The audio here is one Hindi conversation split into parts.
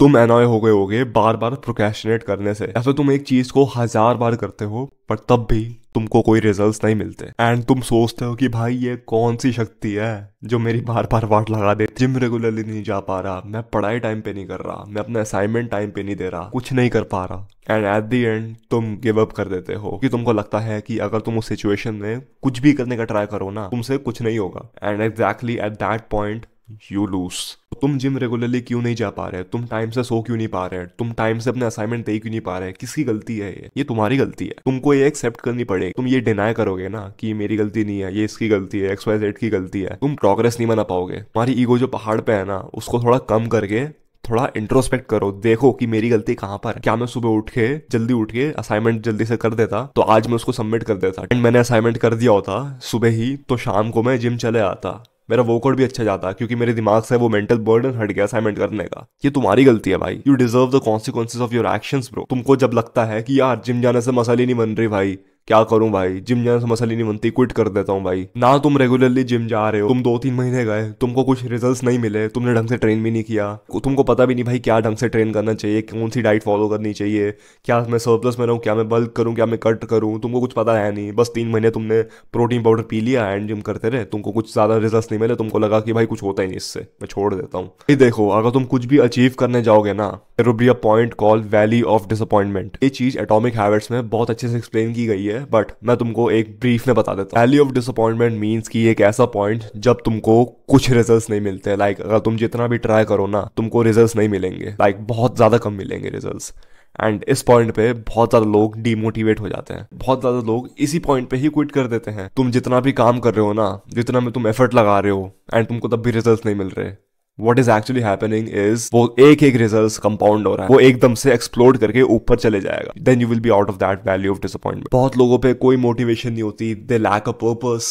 तुम एनॉय हो गए होगे बार बार प्रोकेशनेट करने से। या फिर तुम एक चीज़ को हज़ार बार करते हो, पर तब भी तुमको कोई रिजल्ट्स नहीं मिलते। एंड तुम सोचते हो कि भाई ये कौन सी शक्ति है जो मेरी बार बार वाट लगा दे। जिम रेगुलरली नहीं जा पा रहा, मैं पढ़ाई टाइम पे नहीं कर रहा, मैं अपना असाइनमेंट टाइम पे नहीं दे रहा, कुछ नहीं कर पा रहा। एंड एट दी एंड तुम गिव अप कर देते हो कि तुमको लगता है कि अगर तुम उस सिचुएशन में कुछ भी करने का ट्राई करो ना, तुमसे कुछ नहीं होगा। And exactly at that point you lose तुम जिम रेगुलरली क्यों नहीं जा पा रहे? तुम टाइम से सो क्यों नहीं पा रहे? तुम टाइम से अपने असाइनमेंट दे क्यों नहीं पा रहे? किसकी गलती है ये? ये तुम्हारी गलती है। तुमको ये एक्सेप्ट करनी पड़ेगी। तुम ये डिनाई करोगे ना कि मेरी गलती नहीं है, ये इसकी गलती है एक्स वाई जेड की गलती है। तुम प्रोग्रेस नहीं बना पाओगे। तुम्हारी ईगो जो पहाड़ पे है ना, उसको थोड़ा कम करके थोड़ा इंट्रोस्पेक्ट करो। देखो कि मेरी गलती कहाँ पर है। क्या मैं सुबह उठ के जल्दी उठ के असाइनमेंट जल्दी से कर देता? तो आज मैं उसको सबमिट कर देता। एंड मैंने असाइनमेंट कर दिया होता सुबह ही तो शाम को मैं जिम चले आता। मेरा वर्कआउट भी अच्छा जाता क्योंकि मेरे दिमाग से वो मेंटल बर्डन हट गया असाइनमेंट करने का। ये तुम्हारी गलती है भाई। You deserve the consequences of your action bro तुमको जब लगता है कि यार जिम जाने से मसाले नहीं बन रही भाई क्या करूँ भाई? जिम जाने से मसली नहीं बनती क्विट कर देता हूँ भाई। ना तुम रेगुलरली जिम जा रहे हो, तुम दो तीन महीने गए, तुमको कुछ रिजल्ट्स नहीं मिले, तुमने ढंग से ट्रेन भी नहीं किया। तुमको पता भी नहीं भाई क्या ढंग से ट्रेन करना चाहिए, कौन सी डाइट फॉलो करनी चाहिए, क्या मैं सरप्लस में रहूँ, क्या मैं बल्क करूँ, क्या मैं कट करूँ, तुमको कुछ पता है नहीं। बस तीन महीने तुमने प्रोटीन पाउडर पी लिया एंड जिम करते रहे। तुमको कुछ ज़्यादा रिज़ल्ट नहीं मिले, तुमको लगा कि भाई कुछ होता ही नहीं इससे। मैं छोड़ देता हूँ। ये देखो, अगर तुम कुछ भी अचीव करने जाओगे ना be a point call valley of disappointment ये चीज़ एटॉमिक हैबिट्स में बहुत अच्छे से एक्सप्लेन की गई है। बट मैं तुमको एक ब्रीफ में बता देता हूँ। वैली ऑफ़ डिसअपॉइंटमेंट मीन्स की एक ऐसा पॉइंट जब तुमको कुछ रिज़ल्ट नहीं मिलते। लाइक like, अगर तुम जितना भी ट्राई करो ना तुमको रिज़ल्ट नहीं मिलेंगे। लाइक like, बहुत ज़्यादा कम मिलेंगे रिज़ल्ट एंड इस पॉइंट पे बहुत ज़्यादा लोग डिमोटिवेट हो जाते हैं। बहुत ज़्यादा लोग इसी पॉइंट पे ही क्विट कर देते हैं। तुम जितना भी काम कर रहे हो ना जितना में तुम एफर्ट लगा रहे हो एंड तुमको तब भी रिज़ल्ट नहीं मिल रहे। What is actually happening is वो एक एक रिज़ल्ट कंपाउंड हो रहा है। वो एकदम से एक्सप्लोर करके ऊपर चले जाएगा। Then you will be out of that valley of disappointment बहुत लोगों पे कोई मोटिवेशन नहीं होती। They lack a purpose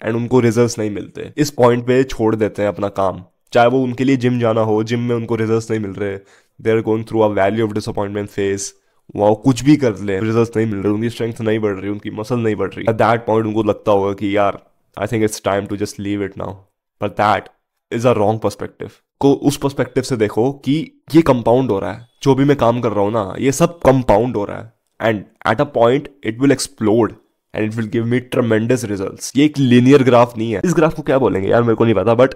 and उनको रिज़ल्ट नहीं मिलते। इस पॉइंट पे छोड़ देते हैं अपना काम। चाहे वो उनके लिए जिम जाना हो जिम में उनको रिज़ल्ट नहीं मिल रहे। They are going through a valley of disappointment phase वो कुछ भी कर ले रिज़ल्ट नहीं मिल रहे। उनकी स्ट्रेंथ नहीं बढ़ रही, उनकी मसल नहीं बढ़ रही। एट दैट पॉइंट उनको लगता होगा कि यार I think it's time to just leave it now but that is a wrong perspective को उस परस्पेक्टिव से देखो कि ये कंपाउंड हो रहा है। जो भी मैं काम कर रहा हूँ ना, ये सब कंपाउंड हो रहा है। And at a point it will explode and it will give me tremendous result ये एक लीनियर ग्राफ नहीं है। इस ग्राफ को क्या बोलेंगे? यार मेरे को नहीं पता but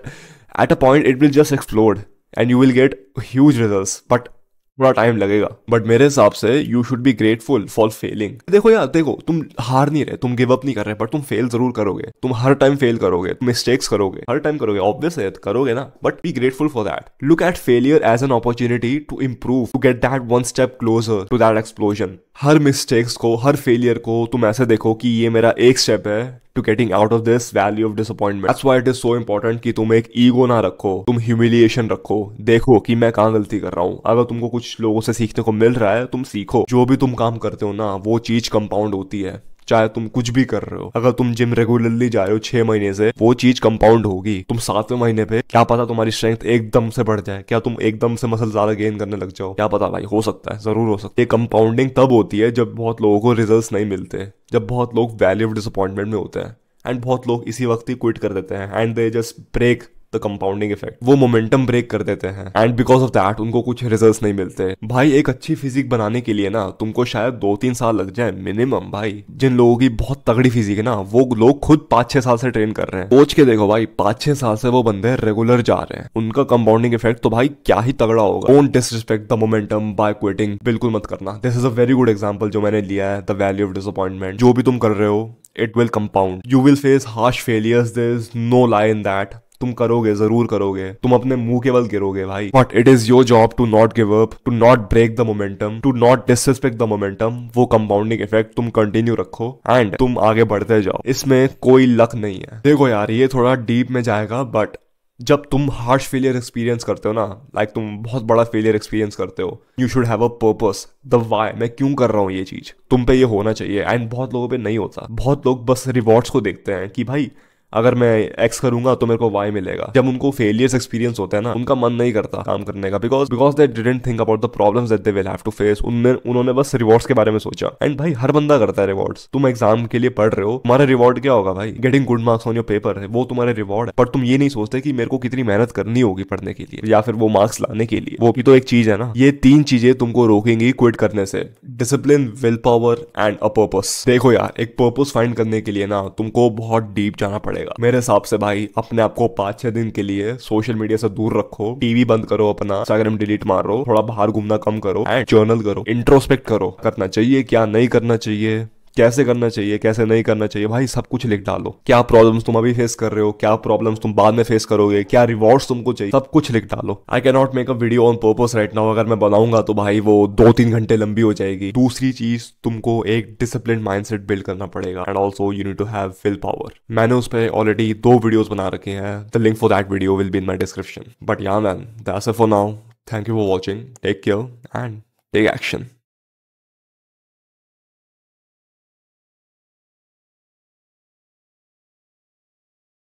at a point it will just explode and you will get huge result but थोड़ा टाइम लगेगा। बट मेरे हिसाब से you should be grateful for failing देखो यार, देखो, तुम हार नहीं रहे, तुम गिव अप नहीं कर रहे बट तुम फेल ज़रूर करोगे। तुम हर टाइम फेल करोगे मिस्टेक्स करोगे, हर टाइम करोगे ऑब्वियस है करोगे ना but be grateful for that look at failure as an opportunity to improve to get that one step closer to that explosion her mistakes को, हर फेलियर को तुम ऐसे देखो कि ये मेरा एक स्टेप है to getting out of this value of disappointment that's why it is so important कि तुम एक ईगो ना रखो, तुम ह्यूमिलिएशन रखो, देखो कि मैं कहाँ गलती कर रहा हूँ। अगर तुमको कुछ लोगों से सीखने को मिल रहा है, तुम सीखो। जो भी तुम काम करते हो ना, वो चीज़ कंपाउंड होती है। चाहे तुम कुछ भी कर रहे हो, अगर तुम जिम रेगुलरली जा रहे हो छह महीने से, वो चीज़ कंपाउंड होगी। तुम सातवें महीने पे, क्या पता तुम्हारी स्ट्रेंथ एकदम से बढ़ जाए, क्या तुम एकदम से मसल ज़्यादा गेन करने लग जाओ? क्या पता भाई, हो सकता है, ज़रूर हो सकता है। कंपाउंडिंग तब होती है जब बहुत लोगों को रिज़ल्ट नहीं मिलते, जब बहुत लोग वैल्यू ऑफ़ डिसअपॉइंटमेंट में होते हैं एंड बहुत लोग इसी वक्त ही क्विट कर देते हैं and they just break compounding effect वो मोमेंटम ब्रेक कर देते हैं। एंड बिकॉज़ ऑफ़ दैट उनको कुछ रिज़ल्ट नहीं मिलते। भाई, एक अच्छी फिजिक बनाने के लिए ना, तुमको शायद दो तीन साल लग जाए मिनिमम भाई। जिन लोगों की बहुत तगड़ी फिजिक है ना, वो लोग खुद पाँच छह साल से ट्रेन कर रहे हैं। सोच के देखो भाई पाँच छह साल से वो बंदे रेगुलर जा रहे हैं। उनका कंपाउंडिंग इफ़ेक्ट तो भाई क्या ही तगड़ा होगा। Don't disrespect the momentum by quitting बिल्कुल मत करना। This is a very good example जो मैंने लिया है द वैल्यू ऑफ़ डिसअपॉइंटमेंट जो भी तुम कर रहे हो it will compound you will face harsh failures is no lie in that तुम करोगे, ज़रूर करोगे। तुम अपने मुँह के बल गिरोगे, भाई। But it is your job to not give up to not break the momentum to not disrespect the momentum वो कंपाउंडिंग इफ़ेक्ट तुम कंटिन्यू रखो एंड तुम आगे बढ़ते जाओ। इसमें कोई लक नहीं है। देखो यार, ये थोड़ा डीप में जाएगा बट जब तुम हार्श फेलियर एक्सपीरियंस करते हो ना लाइक तुम बहुत बड़ा फेलियर एक्सपीरियंस करते हो you should have a purpose the why मैं क्यों कर रहा हूँ ये चीज़? तुम पे ये होना चाहिए एंड बहुत लोगों पे नहीं होता। बहुत लोग बस रिवॉर्ड्स को देखते हैं कि भाई अगर मैं एक्स करूँगा तो मेरे को वाई मिलेगा। जब उनको फेलियर्स एक्सपीरियंस होता है ना, उनका मन नहीं करता काम करने का because because they didn't think about the problems that they will have to face उन्होंने बस रिवॉर्ड्स के बारे में सोचा। एंड भाई, हर बंदा करता है रिवॉर्ड्स तुम एग्ज़ाम के लिए पढ़ रहे हो, तुम्हारा रिवॉर्ड क्या होगा भाई? Getting good marks on your paper है, वो तुम्हारे रिवॉर्ड है। पर तुम ये नहीं सोचते कि मेरे को कितनी मेहनत करनी होगी पढ़ने के लिए, या फिर वो मार्क्स लाने के लिए। वो भी तो एक चीज़ है ना। ये तीन चीज़ें तुमको रोकेंगी क्विट करने से। Discipline will power and a purpose देखो यार, एक पर्पस फाइंड करने के लिए ना, तुमको बहुत डीप जाना पड़ेगा मेरे हिसाब से भाई, अपने आप को पाँच छह दिन के लिए सोशल मीडिया से दूर रखो टीवी बंद करो अपना इंस्टाग्राम डिलीट मारो, थोड़ा बाहर घूमना कम करो एंड जर्नल करो इंट्रोस्पेक्ट करो, करना चाहिए क्या नहीं करना चाहिए। कैसे करना चाहिए, कैसे नहीं करना चाहिए? भाई, सब कुछ लिख डालो। क्या प्रॉब्लम्स तुम अभी फेस कर रहे हो? क्या प्रॉब्लम्स तुम बाद में फेस करोगे? क्या रिवॉर्ड्स तुमको चाहिए? सब कुछ लिख डालो। I can not make a video on purpose right now अगर मैं बनाऊँगा तो भाई वो दो तीन घंटे लंबी हो जाएगी। दूसरी चीज़, तुमको एक डिसिप्लिन माइंडसेट बिल्ड करना पड़ेगा। And also you need to have will power मैंने उस पर ऑलरेडी दो वीडियोज़ बना रखे हैं। The link for that video will be in my description but yeah man that's for now thank you for watching take care and take action